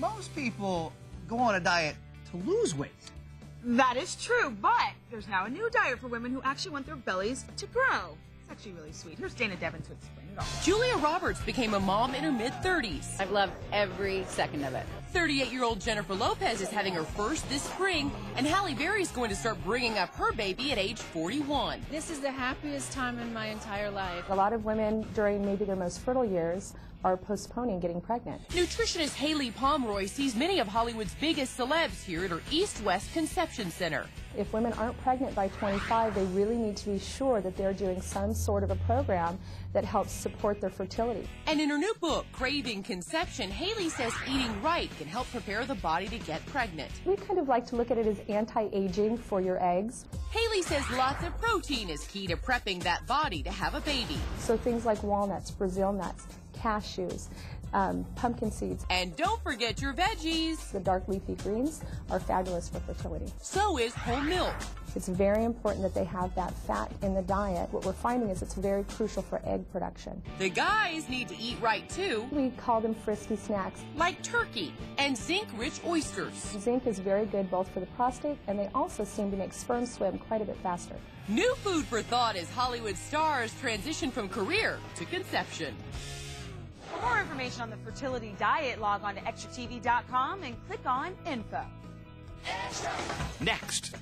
most people go on a diet to lose weight. That is true, but there's now a new diet for women who actually want their bellies to grow. It's actually really sweet. Here's Dana Devin to explain it all. Julia Roberts became a mom in her mid 30s. I've loved every second of it. 38 year old Jennifer Lopez is having her first this spring, and Halle Berry is going to start bringing up her baby at age 41. This is the happiest time in my entire life. A lot of women during maybe their most fertile years are postponing getting pregnant. Nutritionist Haley Pomeroy sees many of Hollywood's biggest celebs here at her East West Conception Center. If women aren't pregnant by 25, they really need to be sure that they're doing some sort of a program that helps support their fertility. And in her new book, Craving Conception, Haley says eating right can help prepare the body to get pregnant. We kind of like to look at it as anti-aging for your eggs. Haley says lots of protein is key to prepping that body to have a baby. So things like walnuts, Brazil nuts, cashews, um, pumpkin seeds. And don't forget your veggies. The dark leafy greens are fabulous for fertility. So is whole milk. It's very important that they have that fat in the diet. What we're finding is it's very crucial for egg production. The guys need to eat right too. We call them frisky snacks. Like turkey and zinc-rich oysters. Zinc is very good both for the prostate and they also seem to make sperm swim quite a bit faster. New food for thought as Hollywood stars transition from career to conception. For more information on the fertility diet, log on to extratv.com and click on info. Next.